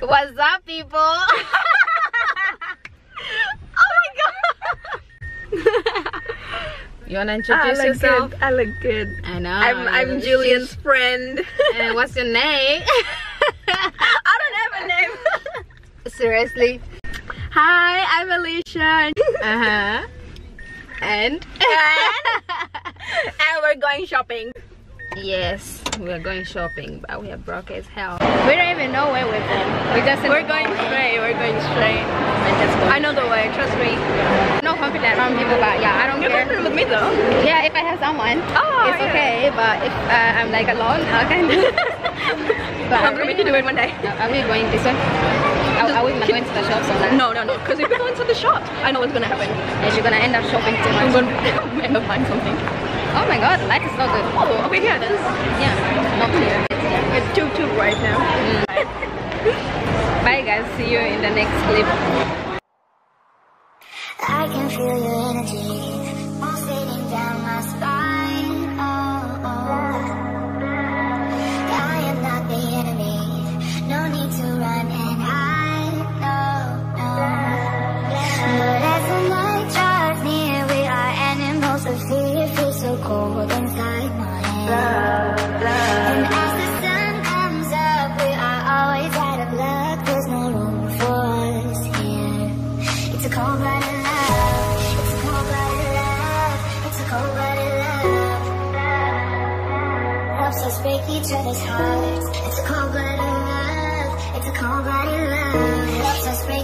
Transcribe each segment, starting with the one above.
What's up, people? oh my god! you wanna introduce I look yourself? good. I look good. I know. I'm I'm Julian's friend. And what's your name? I don't have a name. Seriously? Hi, I'm Elisha. Uh huh. And? and we're going shopping. yes, we're going shopping, but we are broke as hell. We don't even know where we're going. We just We're going straight. We're going straight. I know the way. Trust me. no confident around people, but yeah, I don't You're care. confident with me though. Yeah, if I have someone, Oh, it's yeah. okay. But if uh, I'm like alone, I can. but I'm going to do it one day. Are we going this way? Are, are we not going to the shops or not? No, no, no. Because if we go into the shop, I know what's gonna happen. And you're gonna end up shopping too I'm gonna end up buying something. Oh my god, the light is so good. Oh, okay, here it is. Yeah, not clear. It's, yeah. It's too too bright now. Bye guys, see you in the next clip. I can feel your energy pulsating down my spine.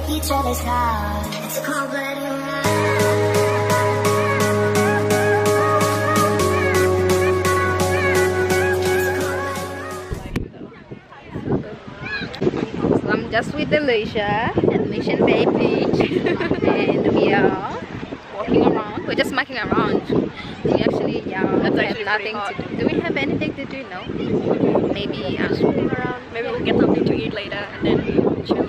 Break each other's hearts. It's a cold blooded So I'm just with Elisha at Mission Bay Beach and we are walking around. We're just mucking around. We actually yeah, That's we actually have pretty nothing to do. Do we have anything to do? No. Maybe um, around. Maybe we'll get something to eat later and then chill.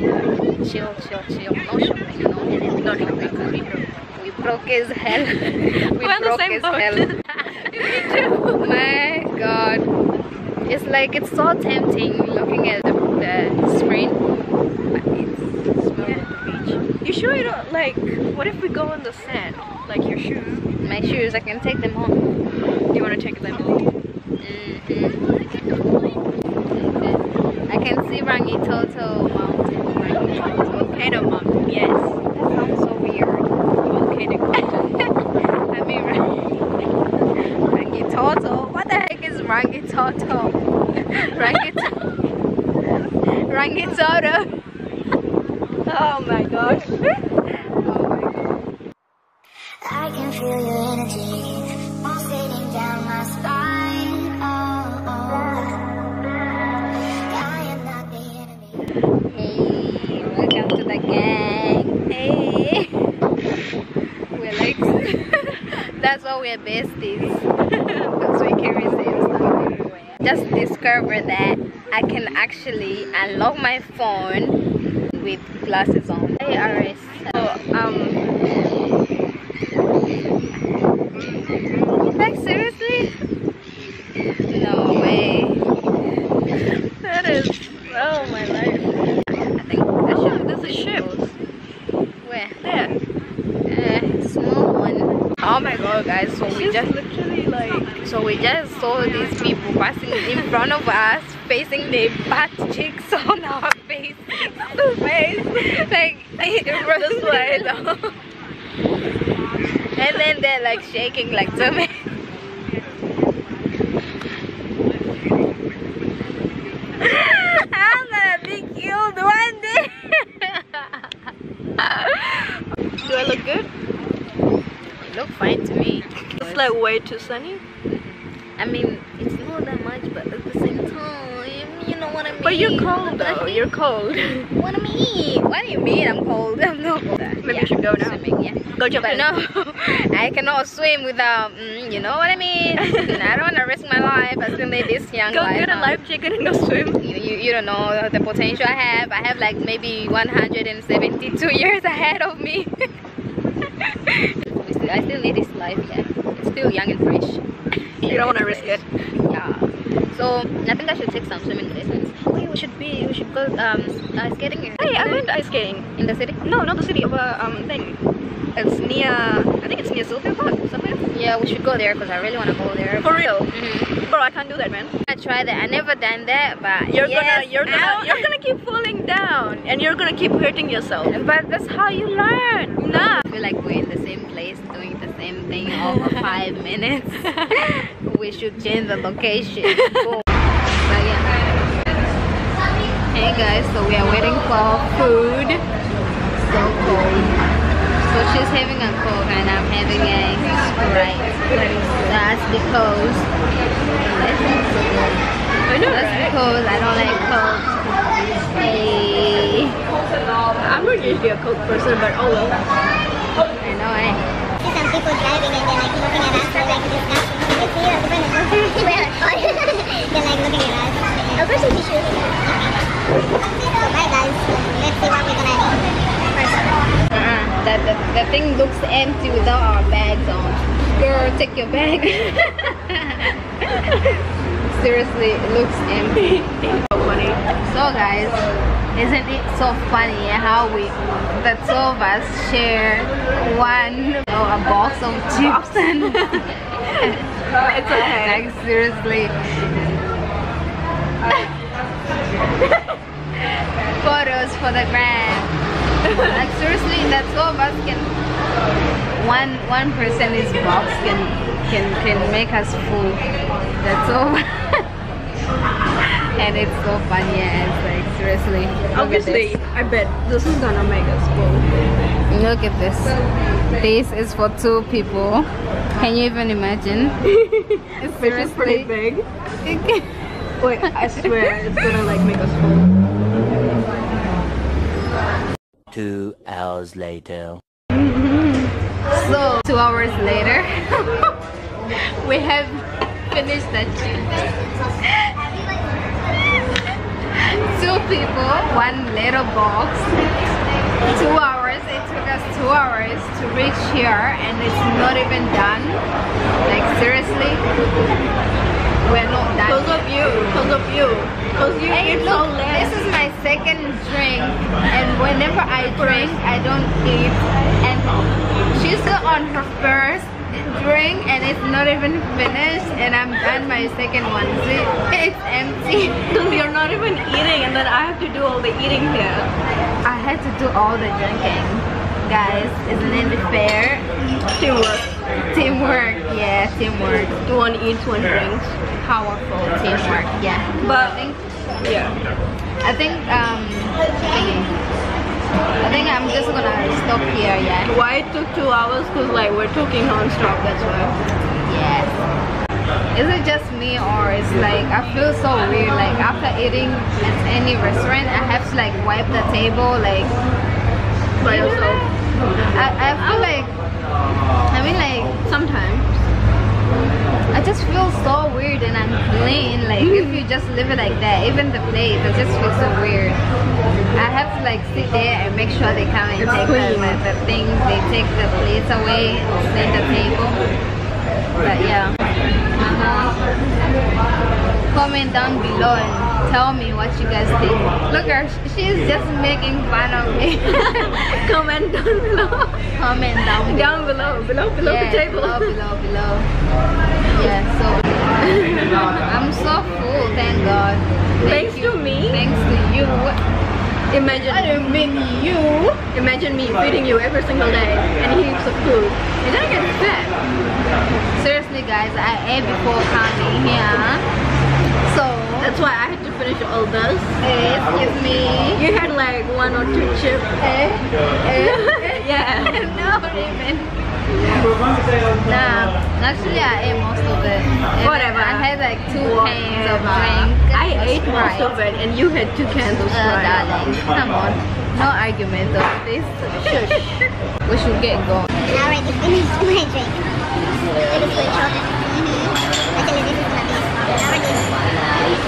chill, chill, chill. No shopping, no anything. No shopping. We broke as hell. we We're broke as boat. hell. My god. It's like it's so tempting looking at the, the screen. But it's Yeah. You sure you don't like? What if we go on the sand? Like your shoes? my shoes, I can take them off. Do you want to take them off? Mhm. I can see Rangitoto Mountain. Rangitoto. Volcano mountain. Yes. That sounds so weird. Volcanic mountain. I mean, Rang- Rangitoto. What the heck is Rangitoto? Rangitoto. Rangitoto. oh my gosh. Oh my god. I can feel your why we're besties. Because we carry same stuff everywhere. Just discovered that I can actually unlock my phone with glasses on Aris. So, um, like seriously? No way. That is. Oh my life. I think that should There's a ship. Where? There. Eh, small one. Oh my god, guys! So we She's just literally like. So we just saw these people passing in front of us, facing their butt cheeks on our face, the face, like this way though. And then they're like shaking like tomatoes. I'm gonna be killed one day. Do I look good? Look fine to me. It's like way too sunny. I mean, it's not that much, but at the same time, you know what I mean. But you're cold though. You're cold. What do you mean? What do you mean? I'm cold. I'm not cold. Maybe you should go now. Swimming, yeah. Go jump But in. no, I cannot swim without, mm, you know what I mean? I don't want to risk my life. I still need this young Go life. get a life jacket and go swim. You, you, you don't know the potential I have. I have like maybe 172 years ahead of me. I still need this life, yeah. Still young and fresh. You don't want to risk it. Yeah. So I think I should take some swimming lessons. Wait, we should be we should go um uh, skating. Hey, I went ice skating. in the city. No, not the city of a um thing. It's near. I think it's near Sylvia Park somewhere. Yeah, we should go there because I really want to go there. For real, Mhm. bro, I can't do that, man. I tried that. I never done that, but You're yes, gonna, you're gonna, you're gonna keep falling down, and you're gonna keep hurting yourself. But that's how you learn. Nah. I feel like we're in the same place doing the same thing over five minutes. we should change the location. But yeah. Hey guys, so we are waiting for food. So cold. So she's having a coke and I'm having a sprite. That's because I know, that's right? because I don't like coke. Hey, I'm not usually a coke person, but oh well. I know it. See some people driving and they're like looking at us for like disgusting. That, that, that thing looks empty without our bags on. Girl, take your bag. Seriously, it looks empty. So funny. So guys, isn't it so funny how we, the two of us share one, you know, a box of chips and It's okay. like seriously. Photos for the gram. like seriously, the two of us can one one person is box can can can make us full. That's all. and it's so funny. Yeah, it's like seriously. Obviously, I bet this is gonna make us full. Look at this. This is for two people. Can you even imagine? It's Which is pretty seriously- big. Wait, I swear it's gonna like make us full. Two hours later. So two hours later, we have finished that chips. People, one little box. Two hours. It took us two hours to reach here, and it's not even done. Like seriously, we're not done. Because of you, because of you, because you Hey, eat so less. this is my second drink, and whenever I drink, I don't eat. And she's still on her first drink, and it's not even finished, and I'm done my second one. See, it's empty. You're not even eating, and then I have to do all the eating here. I had to do all the drinking, guys. Isn't it fair? Teamwork. Teamwork, yeah, teamwork. One eats, one drinks. Powerful teamwork, yeah. But- I think Yeah. I think um. I think I'm just gonna stop here, yeah. Why it took two hours? Because like we're talking non-stop, that's why. Yes. Is it just me or it's like I feel so weird like after eating at any restaurant I have to like wipe the table like By yourself. I, I feel oh. like I mean like Sometimes. I just feel so weird and unclean like if hmm. you just leave it like that even the plate I just feel so weird I have to like sit there and make sure they come and take the, the, the things they take the plates away clean the table but yeah uh-huh. comment down below and tell me what you guys think look her she's just making fun of me Comment down below. comment down below down below, below, below yeah, the table. below below below yeah so i'm so full thank god Thank Thanks you. to me. thanks to you Imagine, i don't mean you imagine me feeding you every single day and heaps of food. You're gonna get fat. seriously guys i ate before coming here so That's why I had to finish all this. eh, excuse me You had like one or two chips. eh, eh. Yeah. no even nah actually i ate most of it And Whatever. i had like two cans of Whatever. drink I ate most of it and you had two cans of Uh, darling, come on. No argument of this. we should get going. I already finished my drink. It is pretty short. Mm-hmm. Actually, this is my piece.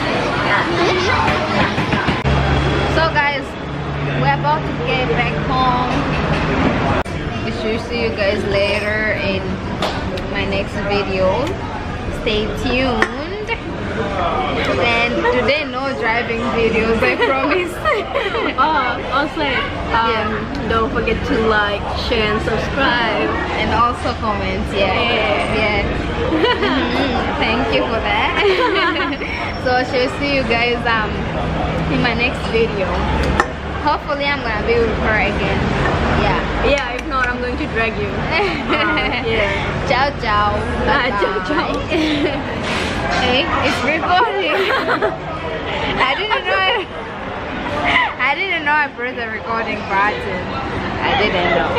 So guys, we're about to get back home. We should see you guys later in my next video. Stay tuned. And today no driving videos i promise. Oh, also, um, don't forget to like, share, and subscribe. and also comments yeah. Yeah. yeah. Mhm. thank you for that. So i shall see you guys um in my next video. Hopefully i'm gonna be with her again. Yeah. Yeah, if not, I'm going to drag you. Uh, yeah. ciao ciao Ah, ciao, ciao. hey it's recording i didn't know I, I didn't know i pressed the recording button i didn't know